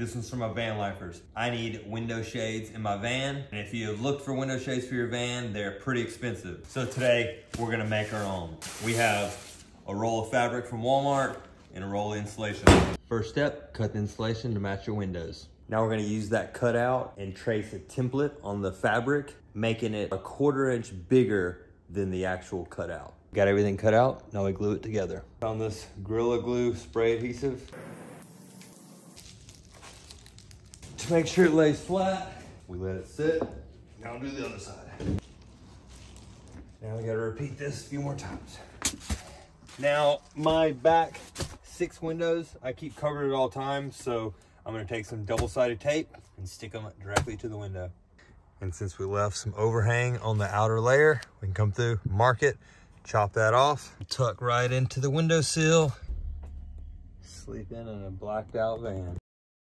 This one's for my van lifers. I need window shades in my van. And if you have looked for window shades for your van, they're pretty expensive. So today we're gonna make our own. We have a roll of fabric from Walmart and a roll of insulation. First step, cut the insulation to match your windows. Now we're gonna use that cutout and trace a template on the fabric, making it a quarter inch bigger than the actual cutout. Got everything cut out, now we glue it together. Found this Gorilla Glue spray adhesive. To make sure it lays flat, we let it sit. Now do the other side. Now we gotta repeat this a few more times. Now, my back six windows, I keep covered at all times, so I'm gonna take some double-sided tape and stick them directly to the window. And since we left some overhang on the outer layer, we can come through, mark it, chop that off, tuck right into the windowsill, sleep in in a blacked out van.